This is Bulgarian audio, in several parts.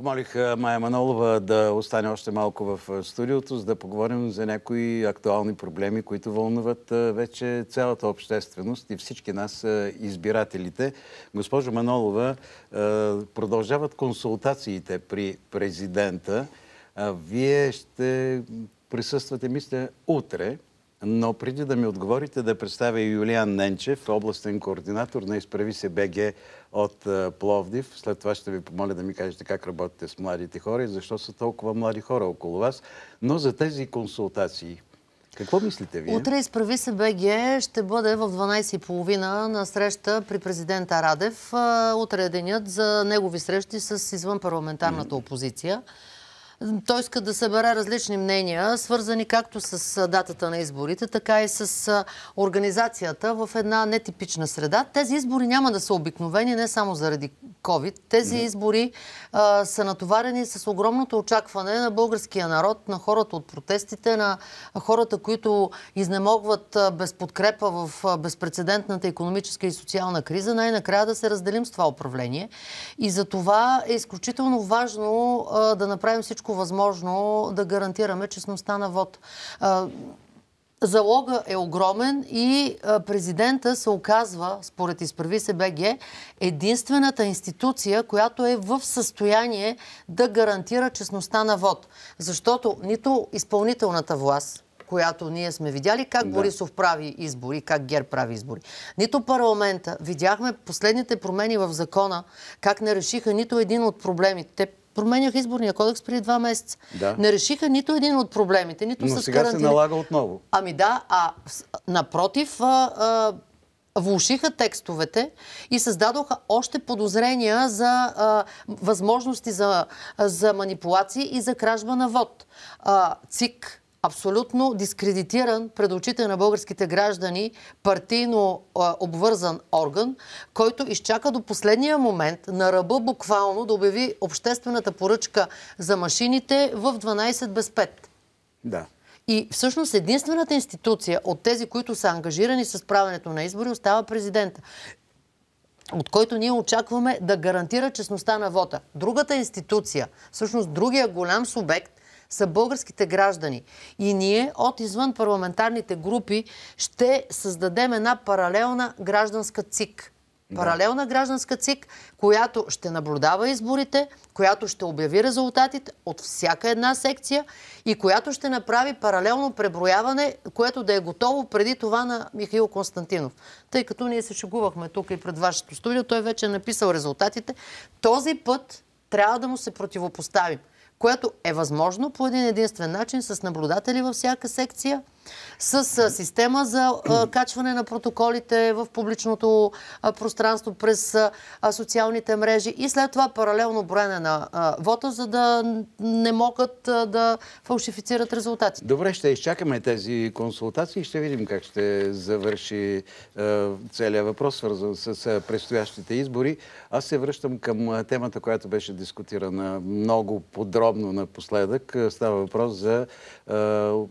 Помолих Майя Манолова да остане още малко в студиото, за да поговорим за някои актуални проблеми, които вълнуват вече цялата общественост и всички нас, избирателите. Госпожо Манолова, продължават консултациите при президента. Вие ще присъствате, мисля, утре но преди да ми отговорите, да представя Юлиан Ненчев, областен координатор на Изправи се БГ от Пловдив. След това ще ви помоля да ми кажете как работите с младите хора и защо са толкова млади хора около вас. Но за тези консултации, какво мислите вие? Утре изправи се БГ ще бъде в 12.30 на среща при президента Радев. Утре е денят за негови срещи с извън парламентарната опозиция. Той иска да събере различни мнения, свързани както с датата на изборите, така и с организацията в една нетипична среда. Тези избори няма да са обикновени не само заради COVID. Тези избори а, са натоварени с огромното очакване на българския народ, на хората от протестите, на хората, които изнемогват без подкрепа в безпредседентната економическа и социална криза, най-накрая да се разделим с това управление. И за това е изключително важно а, да направим всичко всичко възможно да гарантираме честността на вод. Залога е огромен и президента се оказва, според Изправи се БГ, единствената институция, която е в състояние да гарантира честността на вод. Защото нито изпълнителната власт, която ние сме видяли как да. Борисов прави избори, как Гер прави избори. Нито парламента. Видяхме последните промени в закона, как не решиха нито един от проблемите. Те променяха изборния кодекс преди два месеца. Да. Не решиха нито един от проблемите, нито Но с сега карантина. се налага отново. Ами да, а напротив, а, а, влушиха текстовете и създадоха още подозрения за а, възможности за, за манипулации и за кражба на вод. А, ЦИК абсолютно дискредитиран пред очите на българските граждани партийно а, обвързан орган, който изчака до последния момент на ръба буквално да обяви обществената поръчка за машините в 12 без 5. Да. И всъщност единствената институция от тези, които са ангажирани с правенето на избори, остава президента от който ние очакваме да гарантира честността на вота. Другата институция, всъщност другия голям субект, са българските граждани. И ние от извън парламентарните групи ще създадем една паралелна гражданска ЦИК. Паралелна гражданска ЦИК, която ще наблюдава изборите, която ще обяви резултатите от всяка една секция и която ще направи паралелно преброяване, което да е готово преди това на Михаил Константинов. Тъй като ние се шегувахме тук и пред вашето студио, той вече е написал резултатите. Този път трябва да му се противопоставим което е възможно по един единствен начин с наблюдатели във всяка секция с система за качване на протоколите в публичното пространство през социалните мрежи и след това паралелно броене на вота, за да не могат да фалшифицират резултатите. Добре, ще изчакаме тези консултации и ще видим как ще завърши целият въпрос, свързан с предстоящите избори. Аз се връщам към темата, която беше дискутирана много подробно напоследък. Става въпрос за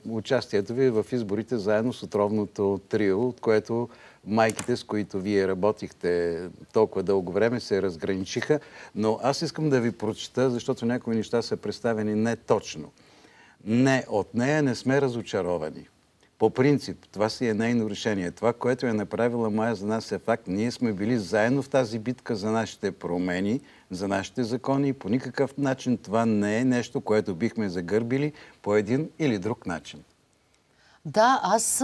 участието ви в изборите заедно с отровното трио, от което майките, с които вие работихте толкова дълго време, се разграничиха. Но аз искам да ви прочета, защото някои неща са представени не точно. Не, от нея не сме разочаровани. По принцип, това си е нейно решение. Това, което е направила Майя за нас е факт. Ние сме били заедно в тази битка за нашите промени, за нашите закони и по никакъв начин това не е нещо, което бихме загърбили по един или друг начин. Да, аз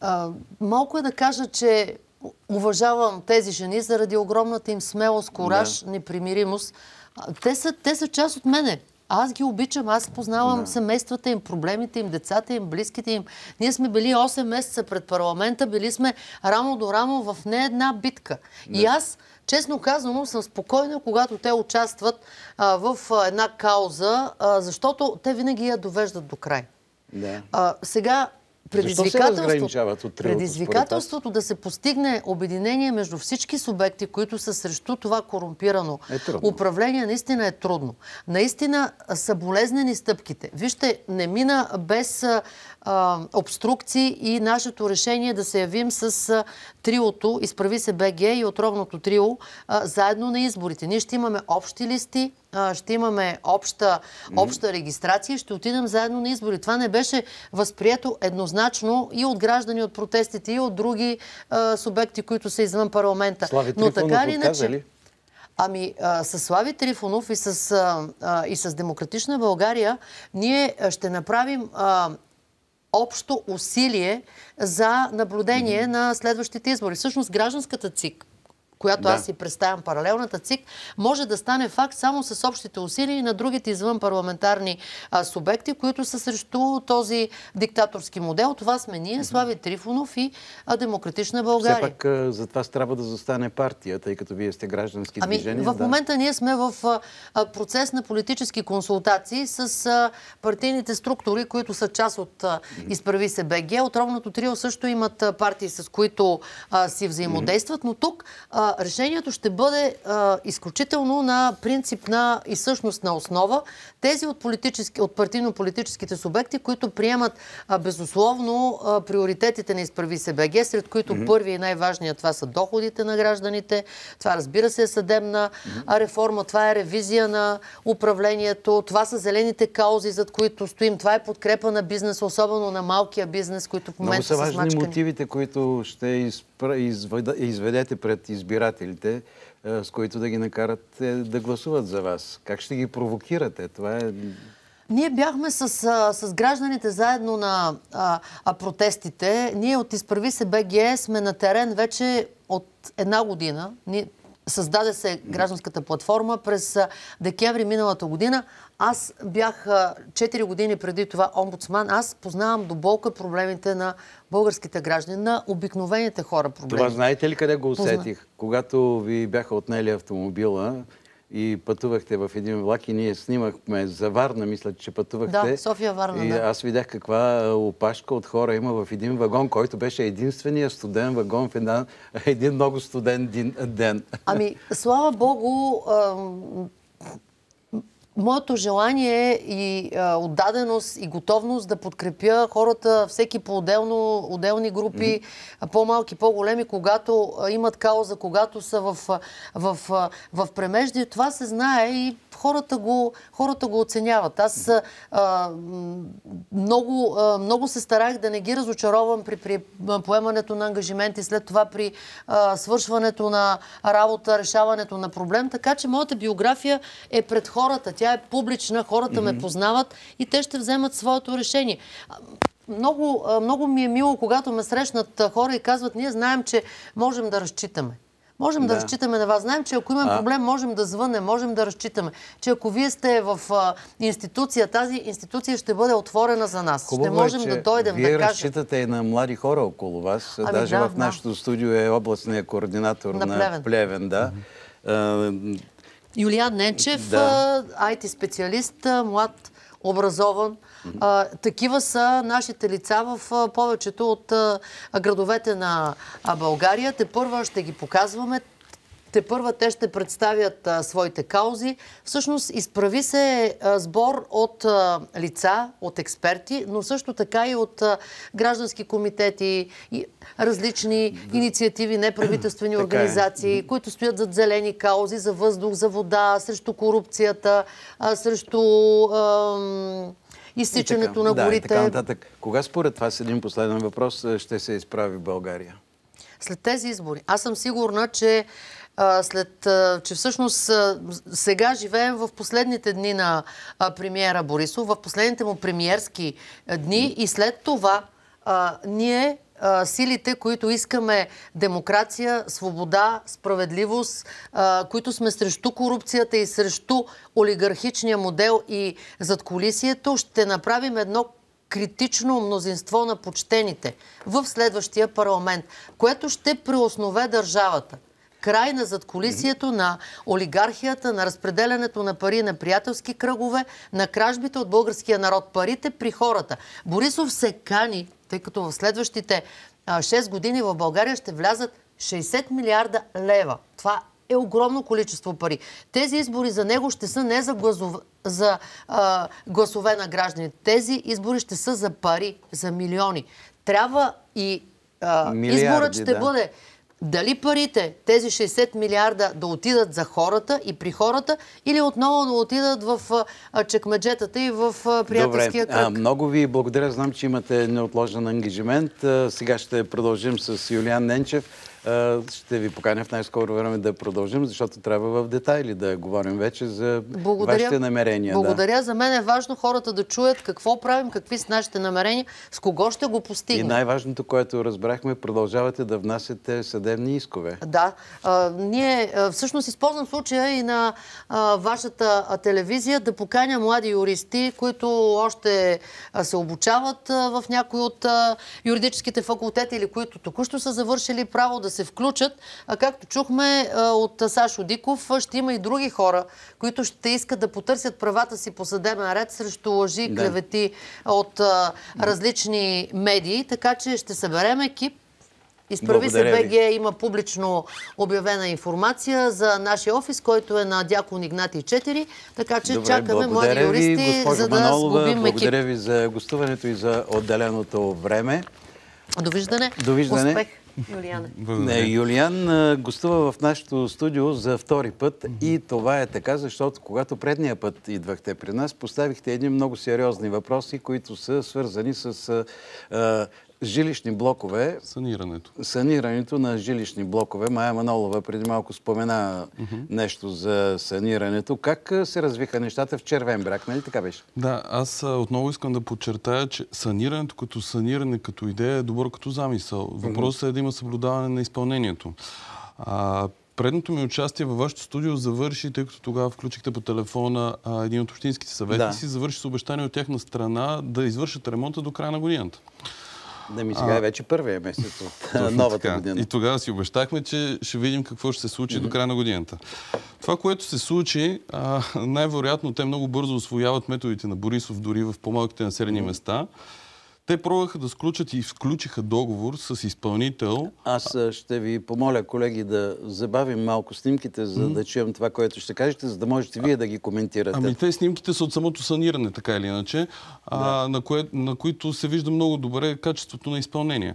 а, малко е да кажа, че уважавам тези жени заради огромната им смелост, кораж, да. непримиримост. Те са, те са част от мене. Аз ги обичам, аз познавам да. семействата им, проблемите им, децата им, близките им. Ние сме били 8 месеца пред парламента, били сме рамо до рамо в не една битка. Да. И аз, честно казано, съм спокойна, когато те участват а, в а, една кауза, а, защото те винаги я довеждат до край. Да. Сега предизвикателството, предизвикателството да се постигне обединение между всички субекти, които са срещу това корумпирано е управление, наистина е трудно. Наистина са болезнени стъпките. Вижте, не мина без а, обструкции и нашето решение да се явим с а, триото, изправи се БГ и отровното трио, а, заедно на изборите. Ние ще имаме общи листи, ще имаме обща, обща регистрация и ще отидем заедно на избори. Това не беше възприето еднозначно и от граждани от протестите, и от други а, субекти, които са извън парламента. Слави Но така или иначе... Ли? Ами, а, с Слави Трифонов и с, а, и с Демократична България ние ще направим общо усилие за наблюдение mm-hmm. на следващите избори. Всъщност гражданската ЦИК която да. аз си представям паралелната ЦИК, може да стане факт само с общите усилия и на другите извън парламентарни а, субекти, които са срещу този диктаторски модел. Това сме ние, Слави Трифонов и а, Демократична България. Все пак а, за това трябва да застане партия, тъй като вие сте граждански ами, движения. В да. момента ние сме в а, процес на политически консултации с а, партийните структури, които са част от а, Изправи се БГ. Отровното трио също имат партии, с които а, си взаимодействат, но тук а, решението ще бъде а, изключително на принципна и същностна основа. Тези от, от партийно-политическите субекти, които приемат а, безусловно а, приоритетите на изправи се БГ, сред които mm-hmm. първи и най-важният това са доходите на гражданите. Това разбира се е съдебна mm-hmm. реформа, това е ревизия на управлението, това са зелените каузи, зад които стоим. Това е подкрепа на бизнеса, особено на малкия бизнес, които в момента са важни смачкани. мотивите, които ще изведете пред избирателите, с които да ги накарате да гласуват за вас. Как ще ги провокирате? Това е... Ние бяхме с, с гражданите заедно на а, а, протестите. Ние от Изправи се БГ сме на терен вече от една година. Ние, създаде се гражданската платформа през декември миналата година. Аз бях 4 години преди това омбудсман. Аз познавам до болка проблемите на българските граждани, на обикновените хора проблеми. Това знаете ли къде го усетих? Позна... Когато ви бяха отнели автомобила, и пътувахте в един влак и ние снимахме за Варна, мисля, че пътувахте. Да, София Варна, И да. аз видях каква опашка от хора има в един вагон, който беше единствения студен вагон в една, един много студен ден. Ами, слава Богу, Моето желание и а, отдаденост и готовност да подкрепя хората, всеки по-отделно, отделни групи, mm-hmm. по-малки, по-големи, когато имат кауза, когато са в, в, в, в премежди. Това се знае и хората го, хората го оценяват. Аз а, много, а, много се старах да не ги разочаровам при, при поемането на ангажименти, след това при а, свършването на работа, решаването на проблем. Така че моята биография е пред хората. Тя е публична, хората mm-hmm. ме познават и те ще вземат своето решение. Много, много ми е мило, когато ме срещнат хора и казват, ние знаем, че можем да разчитаме. Можем да. да разчитаме на вас. Знаем, че ако имаме проблем, можем да звънем, можем да разчитаме. Че ако вие сте в а, институция, тази институция ще бъде отворена за нас. Хубаво ще е, можем е, да дойдем вие да кажем. разчитате и на млади хора около вас. Ами, Даже да, в нашото да. студио е областният координатор на, на Плевен. Плевен да. Mm-hmm. Юлиан Ненчев, да. IT-специалист, млад образован. А, такива са нашите лица в повечето от градовете на България. Те първа ще ги показваме. Те първа те ще представят а, своите каузи. Всъщност изправи се а, сбор от а, лица, от експерти, но също така и от граждански комитети, и различни инициативи, неправителствени е. организации, е. които стоят зад зелени каузи, за въздух, за вода, срещу корупцията, срещу... А, изсичането на горите. Да, и така нататък. Кога според вас, един последен въпрос, ще се изправи България? След тези избори. Аз съм сигурна, че след, че всъщност сега живеем в последните дни на премиера Борисов, в последните му премиерски дни и след това ние силите, които искаме демокрация, свобода, справедливост, които сме срещу корупцията и срещу олигархичния модел и задколисието, ще направим едно критично мнозинство на почтените в следващия парламент, което ще преоснове държавата край на задколисието на олигархията, на разпределянето на пари на приятелски кръгове, на кражбите от българския народ. Парите при хората. Борисов се кани, тъй като в следващите 6 години в България ще влязат 60 милиарда лева. Това е огромно количество пари. Тези избори за него ще са не за, гласове, за а, гласове на граждани. Тези избори ще са за пари, за милиони. Трябва и а, изборът ще да. бъде дали парите, тези 60 милиарда да отидат за хората и при хората или отново да отидат в чекмеджетата и в приятелския Добре. А, кръг? много ви благодаря. Знам, че имате неотложен ангажимент. А, сега ще продължим с Юлиан Ненчев. А, ще ви поканя в най-скоро време да продължим, защото трябва в детайли да говорим вече за вашите намерения. Благодаря. За мен е важно хората да чуят какво правим, какви са нашите намерения, с кого ще го Да. И постигнем. най-важното, което разбрахме, продължавате да внасяте съдебни искове. Да. А, ние, всъщност, използвам случая и на а, вашата телевизия да поканя млади юристи, които още се обучават а, в някои от юридическите факултети или които току-що са завършили право да се включат. А, както чухме от Сашо Диков, ще има и други хора, които ще искат да потърсят правата си по съдебен ред срещу лъжи, Да. клевети от а, различни медии. Така че ще съберем екип. Изправи се Благодаря. БГ има публично обявена информация за нашия офис, който е на Дякон Игнатий 4. Така че Добре, чакаме млади ви, юристи, за да Манолова. сглобим екип. Благодаря ви за гостуването и за отделеното време. Довиждане. Довиждане. Успех, Юлияне. Не, Юлиан гостува в нашото студио за втори път. И това е така, защото когато предния път идвахте при нас, поставихте едни много сериозни въпроси, които са свързани с а, жилищни блокове, Санирането. санирането на жилищни блокове. Майя Манолова преди малко спомена нещо за санирането. Как се развиха нещата в Червен бряг, нали така беше? Да, аз отново искам да подчертая, че санирането като саниране, като идея е добро като замисъл. Въпросът е да има съблюдаване на изпълнението. А, предното ми участие във вашето студио завърши, тъй като тогава включихте по телефона а, един от общинските съветници, Да. завърши с обещание от тяхна страна да извършат ремонта до края на годината. Да ми сега е вече първия месец от Точно новата така. година. И тогава си обещахме, че ще видим какво ще се случи до края на годината. Това, което се случи, най-вероятно те много бързо освояват методите на Борисов дори в по-малките населени места. Те пробваха да сключат и включиха договор с изпълнител. Аз ще ви помоля, колеги, да забавим малко снимките, за да чуем това, което ще кажете, за да можете вие да ги коментирате. Ами те снимките са от самото саниране, така или иначе, а, на, кое, на които се вижда много добре качеството на изпълнение.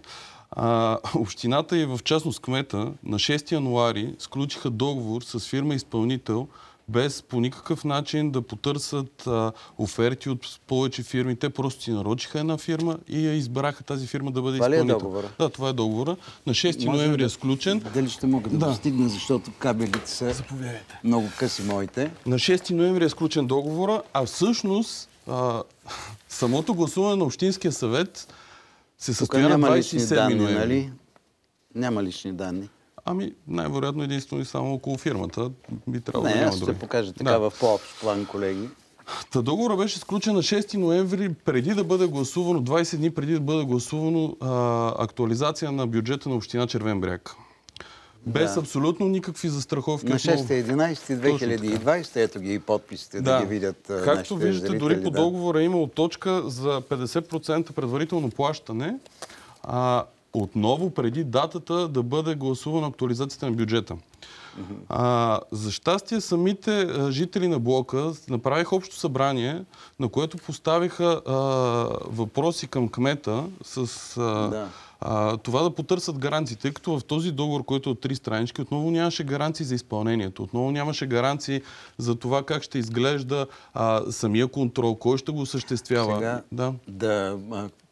А, общината и в частност кмета на 6 януари сключиха договор с фирма изпълнител, без по никакъв начин да потърсят а, оферти от повече фирми. Те просто си нарочиха една фирма и я избраха тази фирма да бъде Това ли е изпълнител. договора? Да, това е договора. На 6 Може ноември да- е сключен. Дали ще мога да, Да. достигна, защото кабелите са много къси моите. На 6 ноември е сключен договора, а всъщност а, самото гласуване на Общинския съвет се състоя на няма лични 27 данни, ноември. нали? Няма лични данни. Ами, най-вероятно единствено и само около фирмата. Би трябвало Не, да аз други. ще покажа така Да. в по-общ план, колеги. Та договора беше сключен на 6 ноември, преди да бъде гласувано, 20 дни преди да бъде гласувано а, актуализация на бюджета на Община Червен бряг. Без Да. абсолютно никакви застраховки. На отново. 6.11.2020, ето ги и подписите, да, ги видят Както виждате, зрители, дори по да. договора е имало точка за 50% предварително плащане. А, отново преди датата да бъде гласувана актуализацията на бюджета. А, за щастие, самите жители на блока направиха общо събрание, на което поставиха а, въпроси към кмета с а, Да. а, това да потърсят гаранции, тъй като в този договор, който е от три странички, отново нямаше гаранции за изпълнението, отново нямаше гаранции за това как ще изглежда а, самия контрол, кой ще го осъществява. Сега Да. да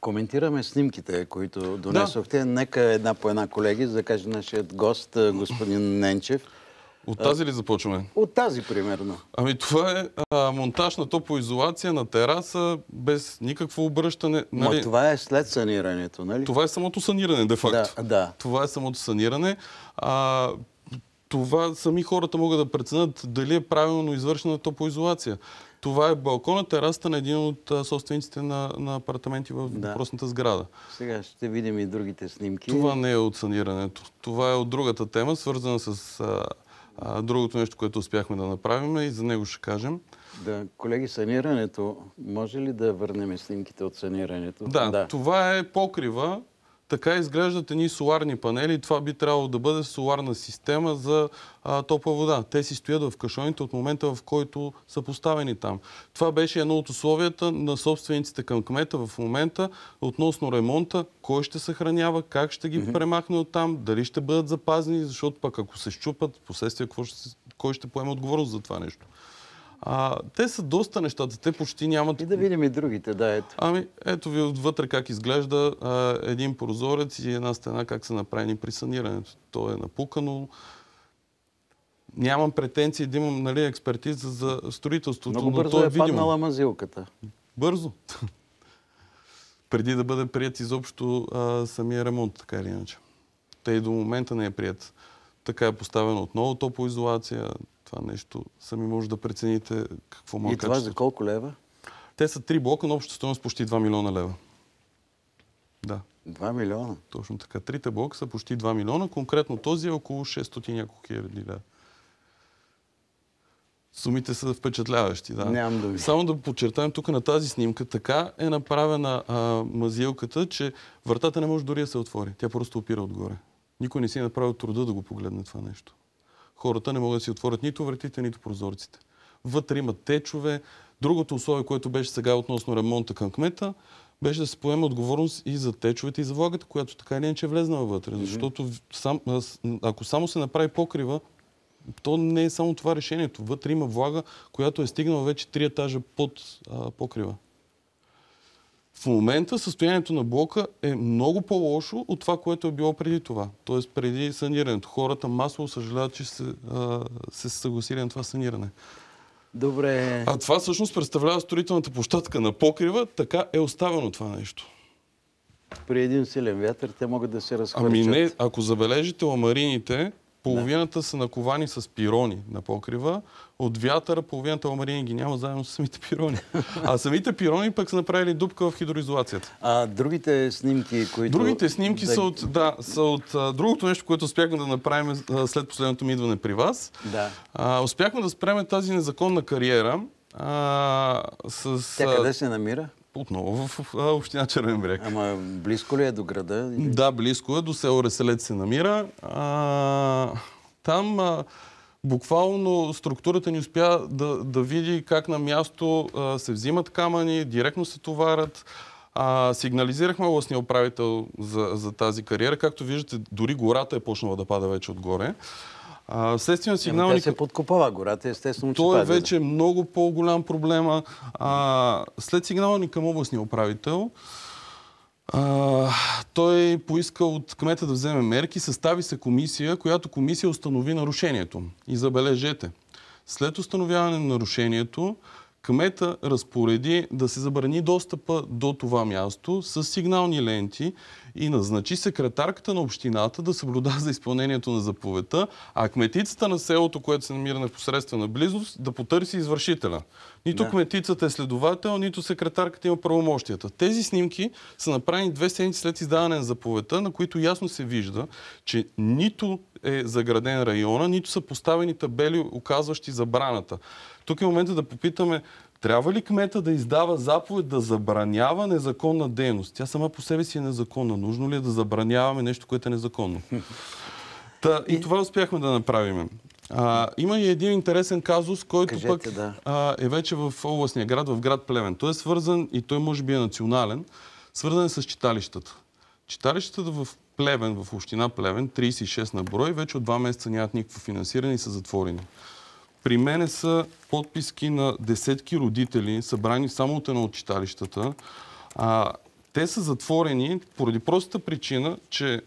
коментираме снимките, които донесохте. Нека една по една, колеги, за да каже нашият гост, господин Ненчев. От тази ли започваме? От тази, примерно. Ами това е а, монтаж на топоизолация на тераса, без никакво обръщане. Но Нали? това е след санирането, нали? Това е самото саниране, де факто. Да, да. Това е самото саниране. А, това сами хората могат да преценят дали е правилно извършена топоизолация. Това е балкона, терасата на един от собствениците на, на апартаменти в Да. въпросната сграда. Сега ще видим и другите снимки. Това не е от санирането. Това е от другата тема, свързана с а, а, другото нещо, което успяхме да направим и за него ще кажем. Да, колеги, санирането, може ли да върнем снимките от санирането? Да, това е покрива така изглеждат едни соларни панели. Това би трябвало да бъде соларна система за а, топла вода. Те си стоят в кашоните от момента, в който са поставени там. Това беше едно от условията на собствениците към кмета в момента относно ремонта, кой ще съхранява, как ще ги mm-hmm. премахне от там, дали ще бъдат запазени, защото пък ако се щупат, последствие кой ще поеме отговорност за това нещо. А, те са доста нещата. Те почти нямат... И да видим и другите, да, ето. Ами, ето ви отвътре как изглежда а, един прозорец и една стена, как са направени при санирането. То е напукано. Нямам претенции да имам нали, експертиза за строителството. Много бързо но то е, е паднала мазилката. Бързо. Преди да бъде прият изобщо а, самия ремонт, така или иначе. Те и до момента не е прият. Така е поставено отново топоизолация, това нещо сами може да прецените какво може И това за колко лева? Те са три блока на обща стоеност почти 2 милиона лева. Да. 2 милиона? Точно така. Трите блока са почти 2 милиона. Конкретно този е около 600 няколко хиляди лева. Сумите са впечатляващи. Да. Нямам думи. Само да подчертаем тук на тази снимка, така е направена а, мазилката, че вратата не може дори да се отвори. Тя просто опира отгоре. Никой не си е направил труда да го погледне това нещо хората не могат да си отворят нито вратите, нито прозорците. Вътре има течове. Другото условие, което беше сега относно ремонта към кмета, беше да се поеме отговорност и за течовете и за влагата, която така или иначе е влезнала вътре. Защото сам, ако само се направи покрива, то не е само това решението. Вътре има влага, която е стигнала вече три етажа под а, покрива. В момента състоянието на блока е много по-лошо от това, което е било преди това. Тоест преди санирането. Хората масово съжаляват, че се, а, се съгласили на това саниране. Добре. А това всъщност представлява строителната площадка на покрива. Така е оставено това нещо. При един силен вятър те могат да се разхвърчат. Ами не, ако забележите ламарините, Половината са наковани с пирони на покрива. От вятъра половината ламарини ги няма заедно с самите пирони. А самите пирони пък са направили дупка в хидроизолацията. А другите снимки, които... Другите снимки да... са от, да, са от а, другото нещо, което успяхме да направим а, след последното ми идване при вас. Да. А, успяхме да спреме тази незаконна кариера. А, с, Тя къде се намира? Отново в, в, община Червен бряг. Ама близко ли е до града? Да, близко е. До село Реселец се намира. А, там а, буквално структурата ни успя да, да види как на място а, се взимат камъни, директно се товарят. А, сигнализирахме областния управител за, за тази кариера. Както виждате, дори гората е почнала да пада вече отгоре. А, следствие на сигнални... Тя се подкопава гората, естествено, че То е вече много по-голям проблема. А, след сигнални към областния управител, а, той поиска от кмета да вземе мерки, състави се комисия, която комисия установи нарушението. И забележете, след установяване на нарушението, кмета разпореди да се забрани достъпа до това място с сигнални ленти и назначи секретарката на общината да съблюдава за изпълнението на заповедта, а кметицата на селото, което се намира непосредствена близост, да потърси извършителя. Нито да. кметицата е следовател, нито секретарката има правомощията. Тези снимки са направени две седмици след издаване на заповедта, на които ясно се вижда, че нито е заграден района, нито са поставени табели, оказващи забраната. Тук е момента да попитаме, трябва ли кмета да издава заповед да забранява незаконна дейност? Тя сама по себе си е незаконна. Нужно ли е да забраняваме нещо, което е незаконно? Та, и това успяхме да направим. А, има и един интересен казус, който Кажете, пък да. а, е вече в областния град, в град Плевен. Той е свързан, и той може би е национален, свързан е с читалищата. Читалищата в Плевен, в община Плевен, 36 на брой, вече от два месеца нямат никакво финансиране и са затворени. При мене са подписки на десетки родители, събрани само от едно от читалищата. А, те са затворени поради простата причина, че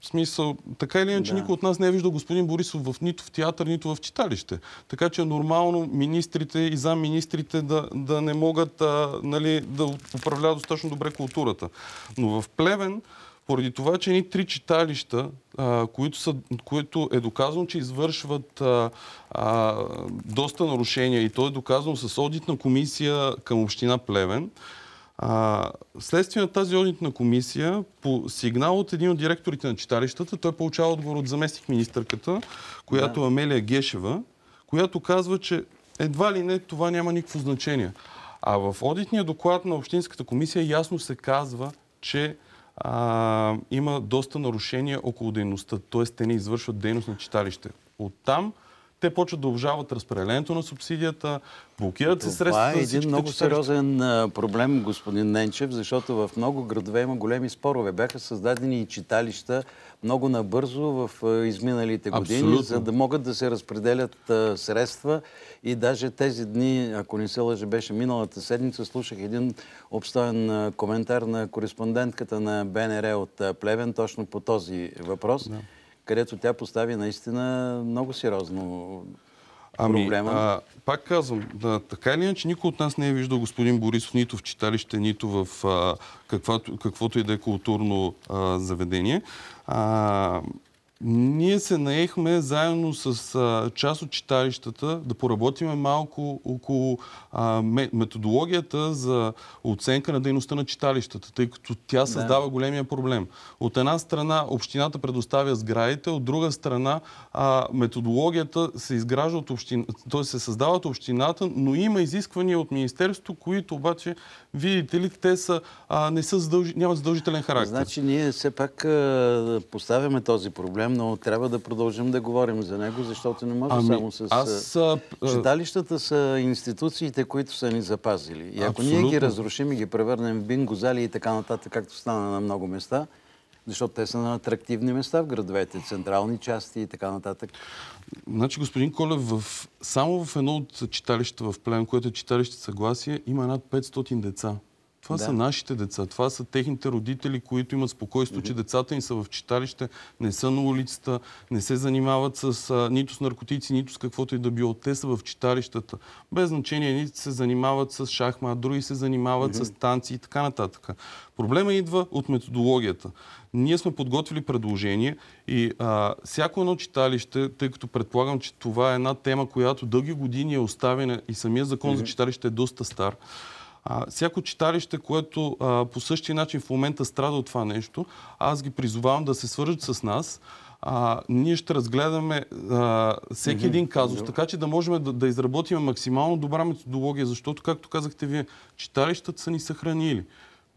в смисъл, така или иначе, да. никой от нас не е виждал господин Борисов в, нито в театър, нито в читалище. Така че е нормално министрите и замминистрите да, да не могат а, нали, да управляват достатъчно добре културата. Но в Плевен поради това, че ни три читалища, а, които, са, които е доказано, че извършват а, а, доста нарушения и то е доказано с одитна комисия към община Плевен, а, следствие на тази одитна комисия, по сигнал от един от директорите на читалищата, той получава отговор от заместник министърката, която да. е Амелия Гешева, която казва, че едва ли не това няма никакво значение. А в одитния доклад на Общинската комисия ясно се казва, че а, има доста нарушения около дейността, т.е. те не извършват дейност на читалище. Оттам те почват да обжават разпределението на субсидията, блокират се средства. Това е един много сериозен проблем, господин Ненчев, защото в много градове има големи спорове. Бяха създадени и читалища много набързо в изминалите години, Абсолютно. за да могат да се разпределят средства. И даже тези дни, ако не се лъжа, беше миналата седмица, слушах един обстоен коментар на кореспондентката на БНР от Плевен точно по този въпрос, където тя постави наистина много сериозно Ами, проблема. а, пак казвам, да, така или иначе никой от нас не е виждал господин Борисов нито в читалище, нито в а, каквото, каквото и да е културно а, заведение. А, ние се наехме заедно с а, част от читалищата да поработиме малко около а, ме- методологията за оценка на дейността на читалищата, тъй като тя създава големия проблем. От една страна общината предоставя сградите, от друга страна а, методологията се изгражда от общината, т.е. се създава от общината, но има изисквания от Министерството, които обаче, видите ли, те са, не са задължи, нямат задължителен характер. Значи ние все пак поставяме този проблем, но трябва да продължим да говорим за него, защото не може Ами, само с... аз, а, Читалищата са институциите, които са ни запазили. И ако ние ги Абсолютно. разрушим и ги превърнем в бинго зали и така нататък, както стана на много места, защото те са на атрактивни места в градовете, централни части и така нататък. Значи, господин Колев, в, само в едно от читалищата в Плевен, което е читалище Съгласие, има над 500 деца. Това Да. са нашите деца, това са техните родители, които имат спокойствие, че децата им са в читалище, не са на улицата, не се занимават с, а, нито с наркотици, нито с каквото и да било. Те са в читалищата. Без значение, едни се занимават с шахмат, други се занимават с танци и така нататък. Проблема идва от методологията. Ние сме подготвили предложение и а, всяко едно читалище, тъй като предполагам, че това е една тема, която дълги години е оставена и самия закон за читалище е доста стар. А, всяко читалище, което а, по същия начин в момента страда от това нещо, аз ги призовавам да се свържат с нас. А, ние ще разгледаме а, всеки един казус, така че да можем да, да изработим максимално добра методология, защото, както казахте вие, читалищата са ни съхранили.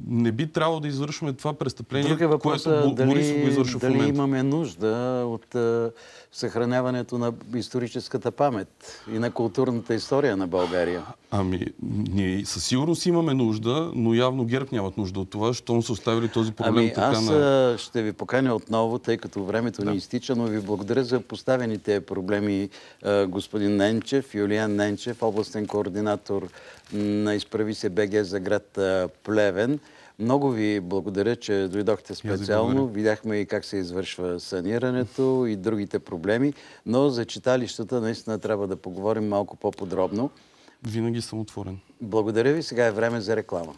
Не би трябвало да извършваме това престъпление, Друг е което Борисов го дали, извършва в дали момента. имаме нужда от а, съхраняването на историческата памет и на културната история на България. Ами, ние със сигурност имаме нужда, но явно ГЕРБ нямат нужда от това, щом са оставили този проблем Ами така аз на... ще ви поканя отново, тъй като времето ни изтича, но ви благодаря за поставените проблеми господин Ненчев, Юлиан Ненчев, областен координатор на Изправи се БГ за град Плевен. Много ви благодаря, че дойдохте специално. Видяхме и как се извършва санирането и другите проблеми, но за читалищата наистина трябва да поговорим малко по-подробно. Винаги съм отворен. Благодаря ви. Сега е време за реклама.